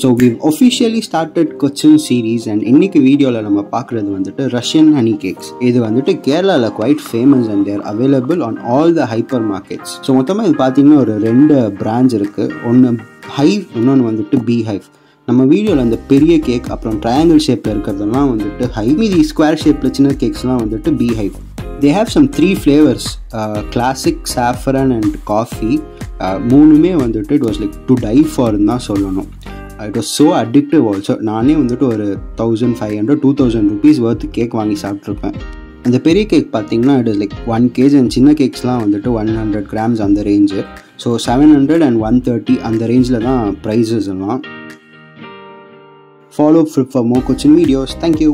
So we officially started Cochin series and இன்னைக்கு வீடியோவில் நம்ம பார்க்குறது வந்துட்டு ரஷ்யன் ஹனி கேக்ஸ் இது வந்துட்டு கேரளாவில் quite famous and they're available on all the hypermarkets so மொத்தமாக இது பார்த்தீங்கன்னா ஒரு ரெண்டு பிரான்ச் இருக்குது ஒன்று ஹைவ் இன்னொன்று வந்துட்டு பி ஹைவ் நம்ம வீடியோவில் அந்த பெரிய கேக் அப்புறம் ட்ரையாங்கிள் ஷேப்பில் இருக்கிறதெல்லாம் வந்துட்டு ஹை மீதி ஸ்கொயர் ஷேப்பில் சின்ன கேக்ஸ்லாம் வந்துட்டு beehive they have some three flavours classic saffron and coffee மூணுமே வந்துட்டு it was like to die ஃபார்ன்னு தான் சொல்லணும். It was so addictive also நானே வந்துட்டு ஒரு thousand five hundred two thousand rupees worth cake வாங்கி சாப்பிட்ருப்பேன் அந்த பெரிய கேக் பார்த்தீங்கன்னா it is like one KG and சின்ன கேக்ஸ்லாம் வந்துட்டு ஒன் ஹண்ட்ரட் கிராம்ஸ் அந்த range so seven hundred and one thirty அந்த ரேஞ்சில் தான் ப்ரைஸஸ் எல்லாம். Follow for more Cochin videos thank you